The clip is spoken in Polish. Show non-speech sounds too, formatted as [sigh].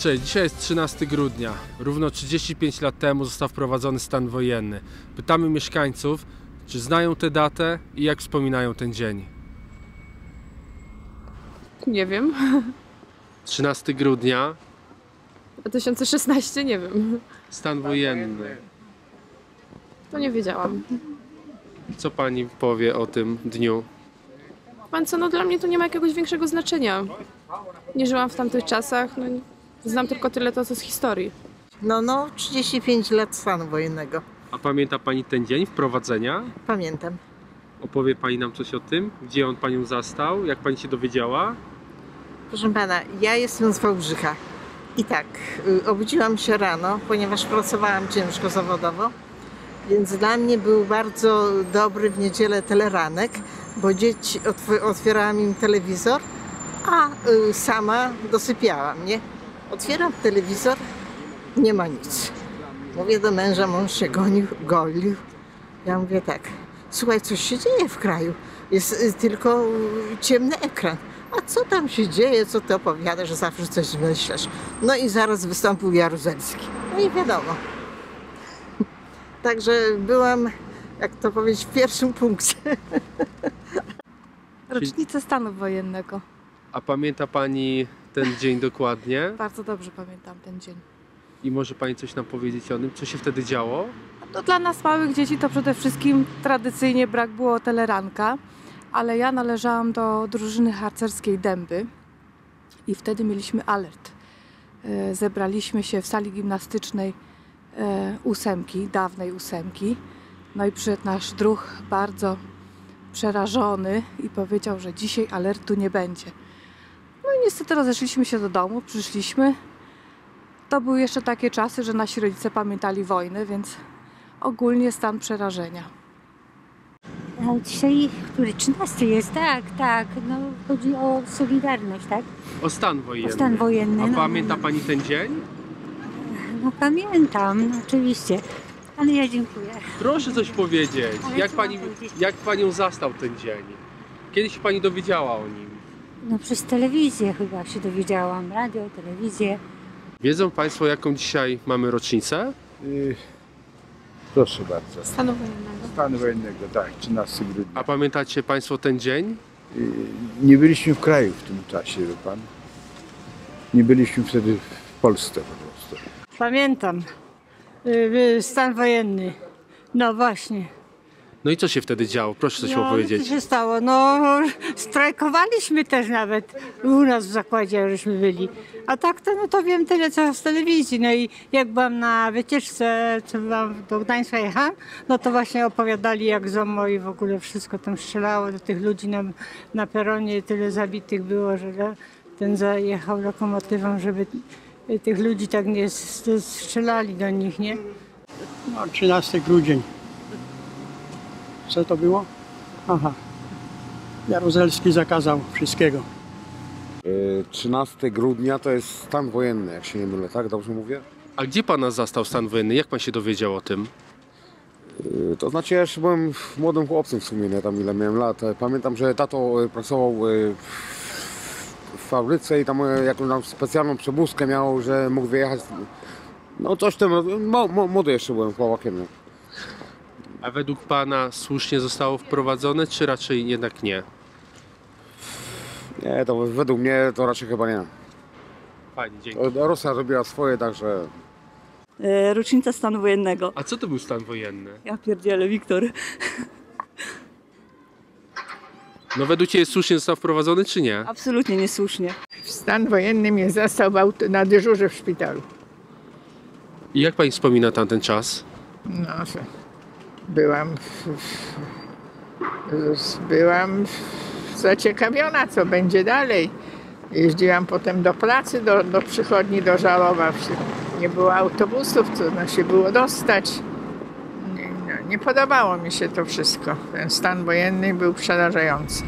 Cześć, dzisiaj jest 13 grudnia. Równo 35 lat temu został wprowadzony stan wojenny. Pytamy mieszkańców, czy znają tę datę i jak wspominają ten dzień. Nie wiem. 13 grudnia, 2016 nie wiem. stan wojenny. To nie wiedziałam. Co pani powie o tym dniu? Pan co, no dla mnie to nie ma jakiegoś większego znaczenia. Nie żyłam w tamtych czasach, no, znam tylko tyle to, co z historii. No, no, 35 lat stanu wojennego. A pamięta pani ten dzień wprowadzenia? Pamiętam. Opowie pani nam coś o tym? Gdzie on panią zastał? Jak pani się dowiedziała? Proszę pana, ja jestem z Wałbrzycha. I tak, y, obudziłam się rano, ponieważ pracowałam ciężko zawodowo, więc dla mnie był bardzo dobry w niedzielę teleranek, bo dzieci otw- otwierałam im telewizor, a y, sama dosypiałam, nie? Otwieram telewizor, nie ma nic. Mówię do męża, mąż się gonił, golił. Ja mówię tak, słuchaj, coś się dzieje w kraju. Jest y, tylko y, ciemny ekran. A co tam się dzieje, co ty opowiadasz, że zawsze coś myślisz? No i zaraz wystąpił Jaruzelski. No i wiadomo. [laughs] Także byłam, jak to powiedzieć, w pierwszym punkcie. Rocznicę stanu wojennego. A pamięta pani ten dzień dokładnie? Bardzo dobrze pamiętam ten dzień. I może pani coś nam powiedzieć o tym, co się wtedy działo? No, dla nas małych dzieci to przede wszystkim tradycyjnie brak było teleranka, ale ja należałam do drużyny harcerskiej Dęby i wtedy mieliśmy alert. E, Zebraliśmy się w sali gimnastycznej e, ósemki, dawnej ósemki. No i przyszedł nasz druh bardzo przerażony i powiedział, że dzisiaj alertu nie będzie. No niestety rozeszliśmy się do domu, przyszliśmy. To były jeszcze takie czasy, że nasi rodzice pamiętali wojnę, więc ogólnie stan przerażenia. A dzisiaj, który 13 jest, tak, tak. No, chodzi o Solidarność, tak? O stan wojenny. O stan wojenny. A no, pamięta pani ten dzień? No pamiętam, oczywiście. Ale ja dziękuję. Proszę coś powiedzieć. Ale Jak, pani, powiedzieć? jak panią zastał ten dzień? Kiedy się pani dowiedziała o nim? No przez telewizję chyba się dowiedziałam. Radio, telewizję. Wiedzą państwo, jaką dzisiaj mamy rocznicę? Y, Proszę bardzo. Stanu wojennego. Stan wojennego, tak, 13 grudnia. A pamiętacie państwo ten dzień? Y, Nie byliśmy w kraju w tym czasie, wie pan. Nie byliśmy wtedy w Polsce po prostu. Pamiętam. Y, y, Stan wojenny. No właśnie. No i co się wtedy działo? Proszę coś no, opowiedzieć. Co się stało? No, strajkowaliśmy też nawet. U nas w zakładzie żeśmy byli. A tak to, no to wiem tyle, co z telewizji. No i jak byłam na wycieczce, co byłam do Gdańska jechałam, no to właśnie opowiadali, jak ZOMO i w ogóle wszystko tam strzelało do tych ludzi na, na peronie. Tyle zabitych było, że ten zajechał lokomotywą, żeby tych ludzi tak nie strzelali do nich, nie? No, 13 grudzień. Co to było? Aha. Jaruzelski zakazał wszystkiego. Y, 13 grudnia to jest stan wojenny, jak się nie mylę, tak? Dobrze mówię? A gdzie pana zastał stan wojenny? Jak pan się dowiedział o tym? Y, To znaczy ja jeszcze byłem młodym chłopcem w sumie, nie tam ile miałem lat. Pamiętam, że tato y, pracował y, w- fabryce i tam y, jakąś tam specjalną przebuskę miał, że mógł wyjechać. No coś tam, młody jeszcze byłem chłopakiem. A według pana słusznie zostało wprowadzone, czy raczej jednak nie? Nie, to według mnie to raczej chyba nie. Fajnie, dzięki. Rosja robiła swoje, także E, rocznica stanu wojennego. A co to był stan wojenny? Ja pierdzielę, Wiktor. No według ciebie słusznie został wprowadzony, czy nie? Absolutnie niesłusznie. Stan wojenny mnie zastał na dyżurze w szpitalu. I jak pani wspomina tamten czas? No, że byłam, byłam zaciekawiona, co będzie dalej. Jeździłam potem do pracy, do, do przychodni, do Żalowa. Nie było autobusów, trudno się było dostać. Nie, no, nie podobało mi się to wszystko. Ten stan wojenny był przerażający.